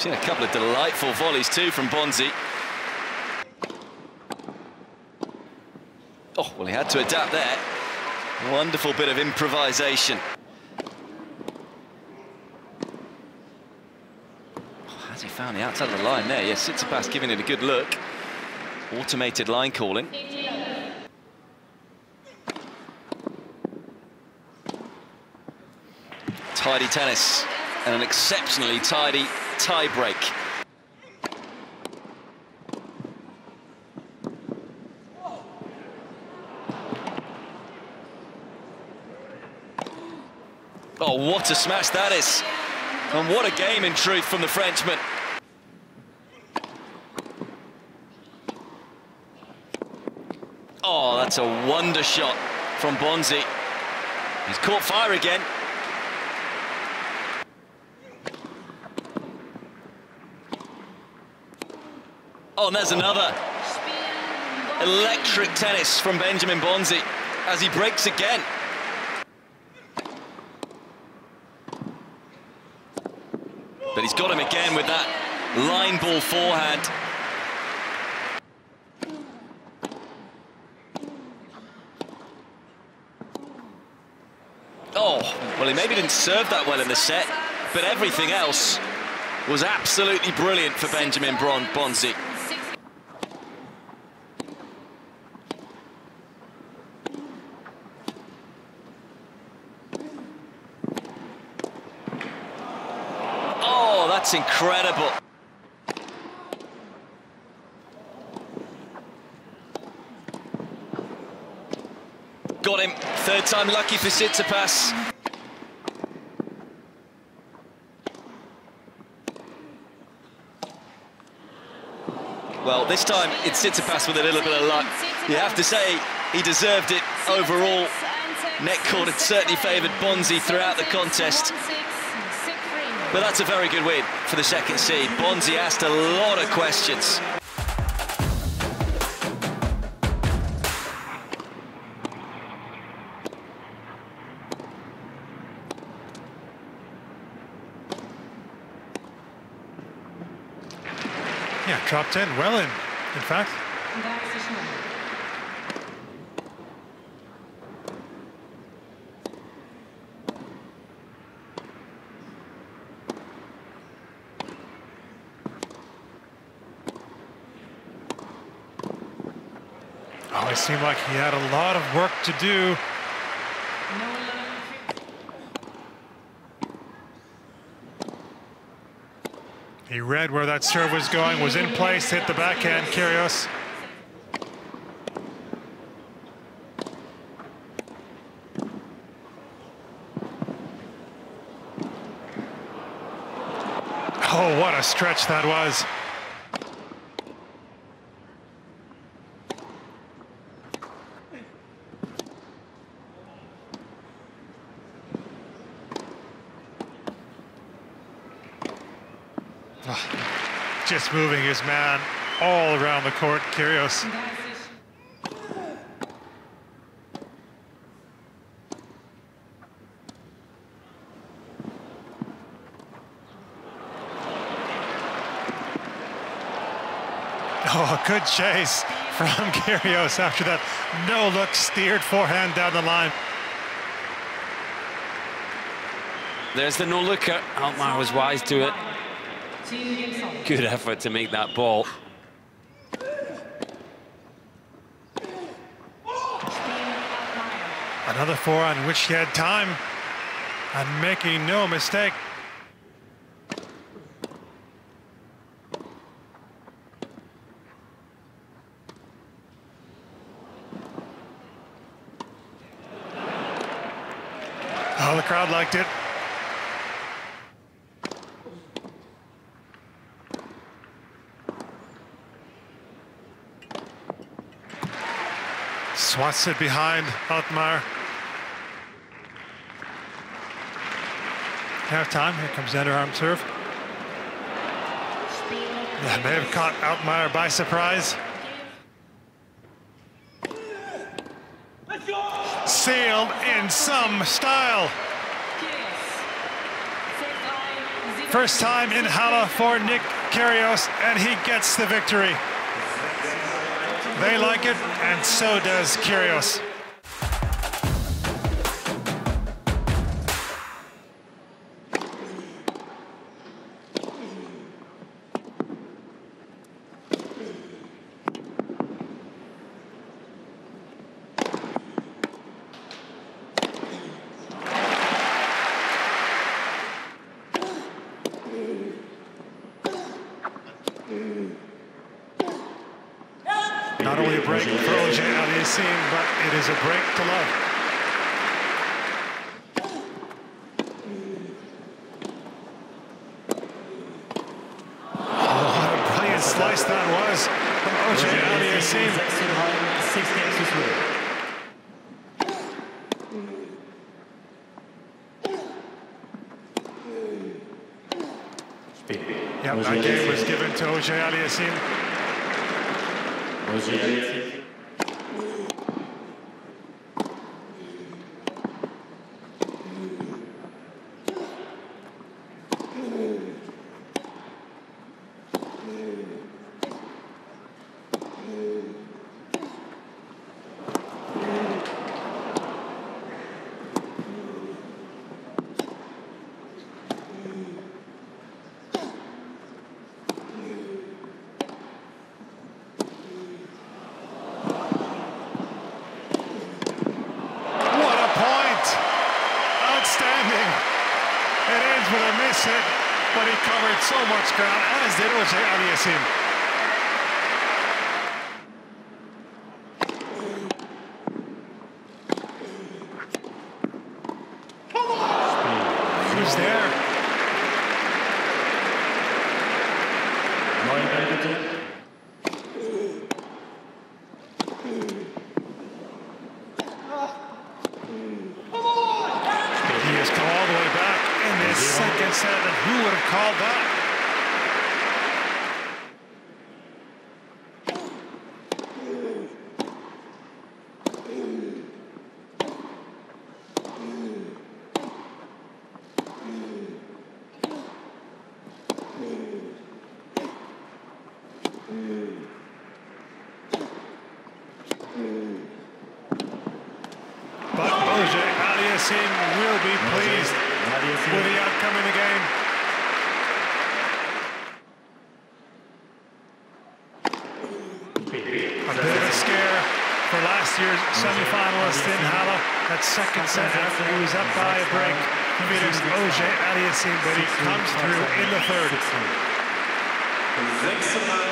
seen a couple of delightful volleys too from Bonzi. Oh, well, he had to adapt there. Wonderful bit of improvisation. Oh, has he found the outside of the line there? Yes, Tsitsipas giving it a good look. Automated line calling. Tidy tennis and an exceptionally tidy tie break. Oh, what a smash that is. And what a game in truth from the Frenchman. Oh, that's a wonder shot from Bonzi. He's caught fire again. And there's another. Electric tennis from Benjamin Bonzi as he breaks again. But he's got him again with that line ball forehand. Oh, well, he maybe didn't serve that well in the set, but everything else was absolutely brilliant for Benjamin Bron Bonzi. Oh, that's incredible. Got him. Third time lucky for Tsitsipas. Well, this time it's Tsitsipas with a little bit of luck. You have to say he deserved it overall. Net court had certainly favoured Bonzi throughout the contest. But that's a very good win for the second seed. Bonzi asked a lot of questions. Yeah, dropped in well in, in fact. It seemed like he had a lot of work to do. He read where that serve was going, was in place, hit the backhand, Kyrgios. Oh, what a stretch that was. Just moving his man all around the court, Kyrgios. Oh, good chase from Kyrgios after that no-look steered forehand down the line. There's the no-looker. Altmaier was wise to it. Good effort to make that ball. Another four on which he had time and making no mistake. Oh, the crowd liked it. Swats it behind Altmaier. Half time, here comes the underarm serve. Yeah, may have caught Altmaier by surprise. Sailed in some style. First time in Halle for Nick Kyrgios, and he gets the victory. They like it, and so does Kyrgios. Not only a break for Auger Aliassime, but it is a break to love. Oh, what a brilliant slice that was from Auger Aliassime. Six games to three. Yep, that game was given to Auger Aliassime. Roger What a point! Outstanding. It ends with a miss hit, but he covered so much ground, as did Auger Aliassime. Eh, he was there. He has come all the way back in this second set, and who would have called that? But Auger Aliassime will be pleased with the outcome in the game. A bit of a scare for last year's semi-finalist in Halle. That second set after he was up by a break. Felix Auger Aliassime, but he comes through in the third. Sechsmal